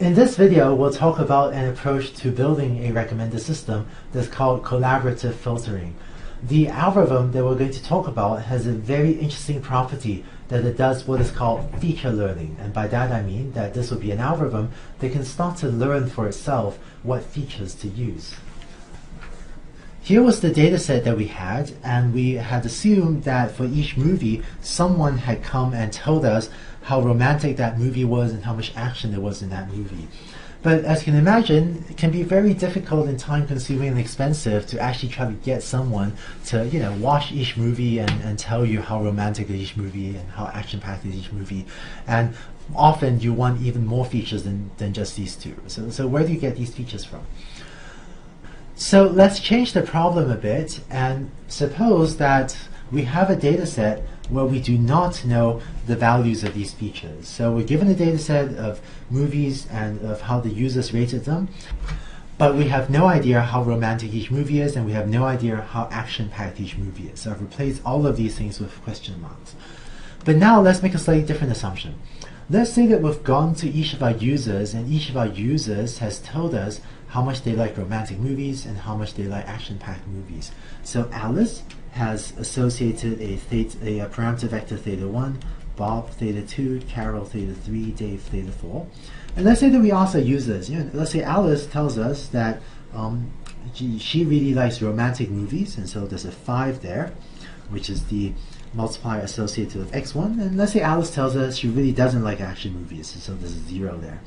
In this video, we'll talk about an approach to building a recommender system that's called collaborative filtering. The algorithm that we're going to talk about has a very interesting property that it does what is called feature learning. And by that I mean that this will be an algorithm that can start to learn for itself what features to use. Here was the data set that we had, and we had assumed that for each movie, someone had come and told us how romantic that movie was and how much action there was in that movie. But as you can imagine, it can be very difficult and time consuming and expensive to actually try to get someone to, you know, watch each movie and, and tell you how romantic each movie and how action packed is each movie. And often you want even more features than, than just these two. So, so where do you get these features from? So let's change the problem a bit and suppose that we have a data set where we do not know the values of these features. So we're given a data set of movies and of how the users rated them, but we have no idea how romantic each movie is and we have no idea how action-packed each movie is. So I've replaced all of these things with question marks. But now let's make a slightly different assumption. Let's say that we've gone to each of our users and each of our users has told us how much they like romantic movies and how much they like action-packed movies. So Alice has associated a, theta, a parameter vector theta 1, Bob theta 2, Carol theta 3, Dave theta 4. And let's say that we ask our users, you know, let's say Alice tells us that um, she, she really likes romantic movies, and so there's a 5 there, which is the multiplier associated with x1. And let's say Alice tells us she really doesn't like action movies, so there's a 0 there.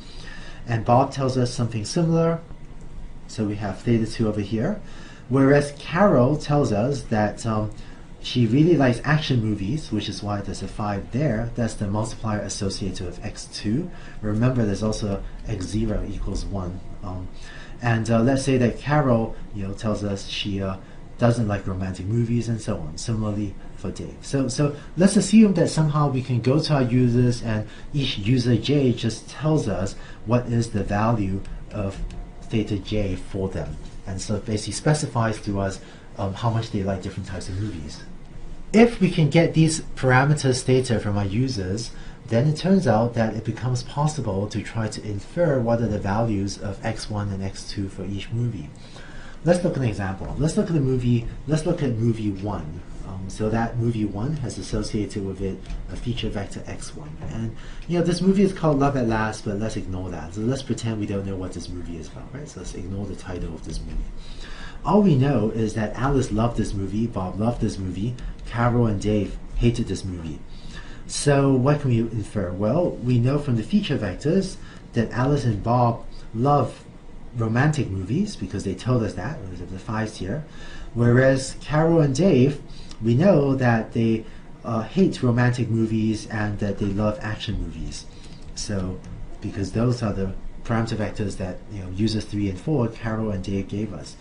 And Bob tells us something similar, so we have theta 2 over here. Whereas Carol tells us that um, she really likes action movies, which is why there's a 5 there. That's the multiplier associated with x2. Remember, there's also x0 equals 1. Um, and uh, let's say that Carol you know, tells us she uh, doesn't like romantic movies and so on. Similarly for Dave. So, so let's assume that somehow we can go to our users and each user j just tells us what is the value of theta j for them. And so basically specifies to us um, how much they like different types of movies. If we can get these parameters theta from our users, then it turns out that it becomes possible to try to infer what are the values of x1 and x2 for each movie. Let's look at an example. Let's look at the movie, let's look at movie 1. Um, so that movie 1 has associated with it a feature vector x1. And you know, this movie is called Love at Last, but let's ignore that. So let's pretend we don't know what this movie is about, right? So let's ignore the title of this movie. All we know is that Alice loved this movie, Bob loved this movie, Carol and Dave hated this movie. So what can we infer? Well, we know from the feature vectors that Alice and Bob love romantic movies because they told us that, there's the fives here, whereas Carol and Dave we know that they uh, hate romantic movies and that they love action movies. So, because those are the parameter vectors that you know users three and four, Carol and Dave gave us.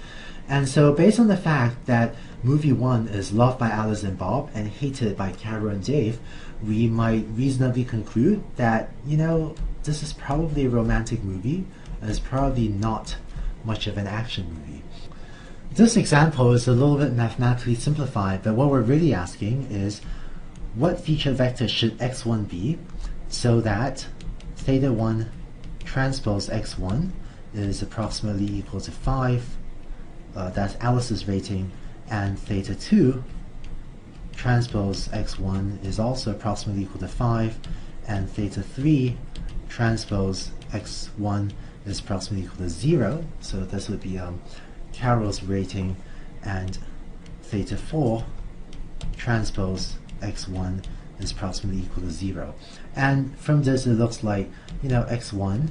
And so, based on the fact that movie one is loved by Alice and Bob and hated by Carol and Dave, we might reasonably conclude that you know this is probably a romantic movie and it's probably not much of an action movie. This example is a little bit mathematically simplified, but what we're really asking is what feature vector should x1 be so that theta 1 transpose x1 is approximately equal to 5, uh, that's Alice's rating, and theta 2 transpose x1 is also approximately equal to 5, and theta 3 transpose x1 is approximately equal to 0, so this would be um, Carol's rating and theta 4 transpose x1 is approximately equal to 0. And from this it looks like, you know, x1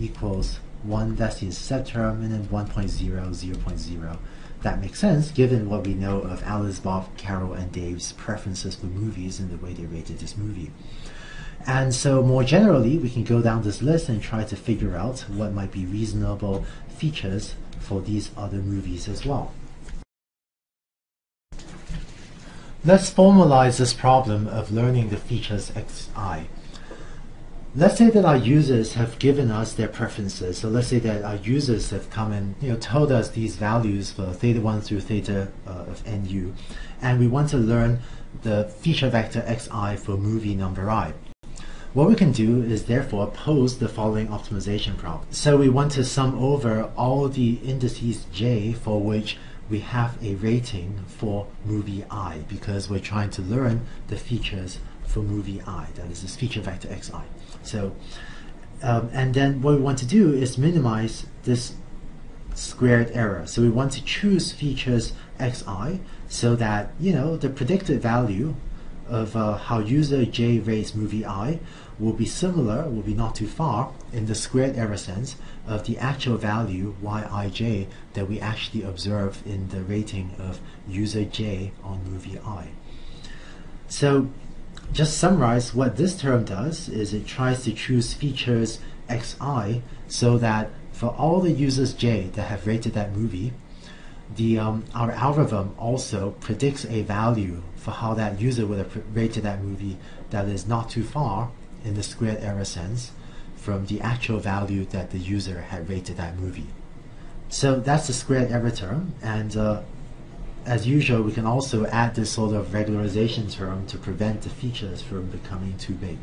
equals 1, that's the intercept term, and then 1.0, 0.0. That makes sense given what we know of Alice, Bob, Carol, and Dave's preferences for movies and the way they rated this movie. And so more generally, we can go down this list and try to figure out what might be reasonable features for these other movies as well. Let's formalize this problem of learning the features xi. Let's say that our users have given us their preferences. So let's say that our users have come and you know told us these values for theta 1 through theta uh, of nu, and we want to learn the feature vector xi for movie number i. what we can do is therefore pose the following optimization problem. So we want to sum over all the indices j for which we have a rating for movie i because we're trying to learn the features for movie i, that is this feature vector xi. So, um, and then what we want to do is minimize this squared error. So we want to choose features xi so that, you know, the predicted value of uh, how user j rates movie i will be similar, will be not too far, in the squared error sense of the actual value yij that we actually observe in the rating of user j on movie i. So just summarize what this term does is it tries to choose features xi so that for all the users j that have rated that movie, the um, our algorithm also predicts a value for how that user would have rated that movie that is not too far in the squared error sense from the actual value that the user had rated that movie. So that's the squared error term, and uh, as usual, we can also add this sort of regularization term to prevent the features from becoming too big.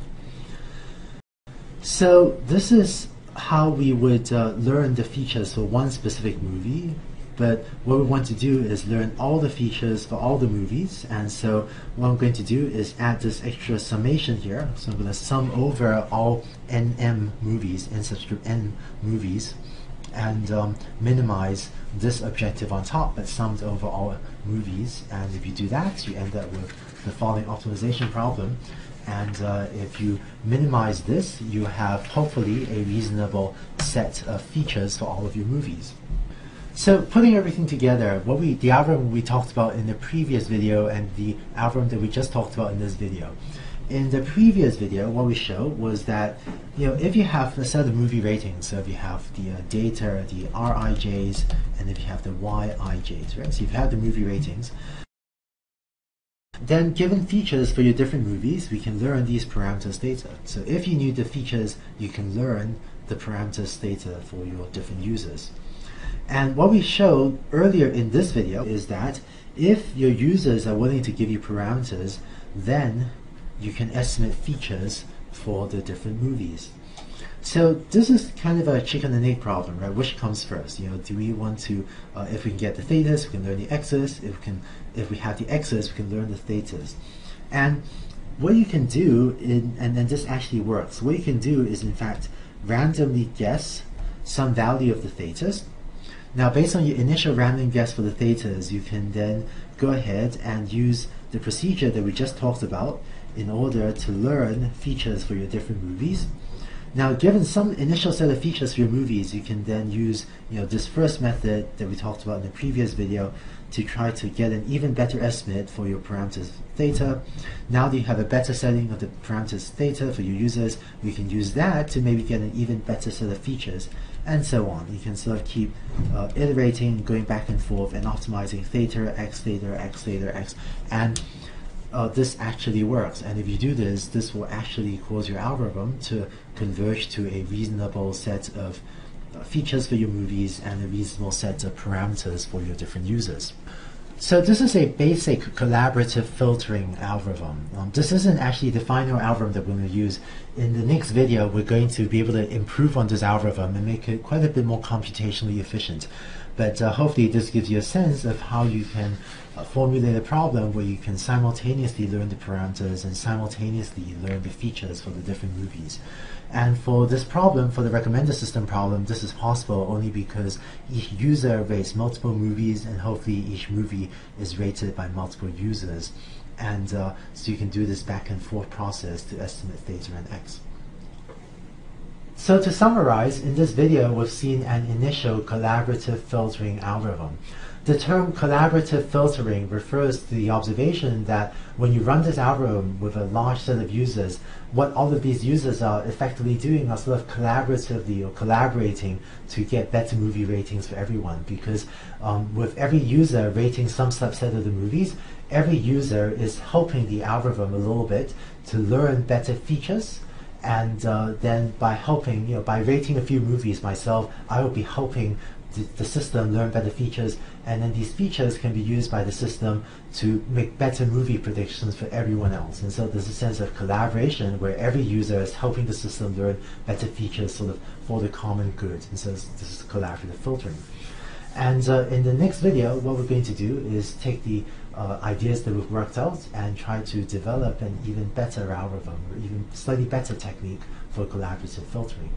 So this is how we would uh, learn the features for one specific movie but what we want to do is learn all the features for all the movies. And so what I'm going to do is add this extra summation here. So I'm going to sum over all nm movies n subscript n movies and um, minimize this objective on top but summed over all movies. And if you do that you end up with the following optimization problem. And uh, if you minimize this you have hopefully a reasonable set of features for all of your movies. So putting everything together, what we the algorithm we talked about in the previous video and the algorithm that we just talked about in this video. In the previous video, what we showed was that you know if you have a set of movie ratings, so if you have the uh, data, the RIJs, and if you have the YIJs, right? So you have had the movie ratings, then given features for your different movies, we can learn these parameters theta. So if you knew the features, you can learn the parameters theta for your different users. And what we showed earlier in this video is that if your users are willing to give you parameters, then you can estimate features for the different movies. So this is kind of a chicken and egg problem, right? Which comes first? You know, do we want to, uh, if we can get the thetas, we can learn the x's. If we can, if we have the x's, we can learn the thetas. And what you can do, in, and then this actually works. What you can do is, in fact, randomly guess some value of the thetas, now, based on your initial random guess for the thetas, you can then go ahead and use the procedure that we just talked about in order to learn features for your different movies. Now, given some initial set of features for your movies, you can then use you know, this first method that we talked about in the previous video to try to get an even better estimate for your parameters theta. Now that you have a better setting of the parameters theta for your users, we can use that to maybe get an even better set of features and so on. You can sort of keep uh, iterating, going back and forth, and optimizing theta, x theta, x theta, x, and uh, this actually works. And if you do this, this will actually cause your algorithm to converge to a reasonable set of uh, features for your movies and a reasonable set of parameters for your different users. So this is a basic collaborative filtering algorithm. Um, this isn't actually the final algorithm that we're going to use. In the next video, we're going to be able to improve on this algorithm and make it quite a bit more computationally efficient. But uh, hopefully this gives you a sense of how you can uh, formulate a problem where you can simultaneously learn the parameters and simultaneously learn the features for the different movies. And for this problem, for the recommender system problem, this is possible only because each user rates multiple movies and hopefully each movie is rated by multiple users. And uh, so you can do this back and forth process to estimate theta and x. So to summarize, in this video we've seen an initial collaborative filtering algorithm. The term collaborative filtering refers to the observation that when you run this algorithm with a large set of users, what all of these users are effectively doing are sort of collaboratively or collaborating to get better movie ratings for everyone. Because um, with every user rating some subset of the movies, every user is helping the algorithm a little bit to learn better features and uh, then by helping, you know, by rating a few movies myself, I will be helping the, the system learn better features, and then these features can be used by the system to make better movie predictions for everyone else. And so there's a sense of collaboration where every user is helping the system learn better features sort of for the common good. And so this is collaborative filtering. And uh, in the next video, what we're going to do is take the uh, ideas that we've worked out and try to develop an even better algorithm or even slightly better technique for collaborative filtering.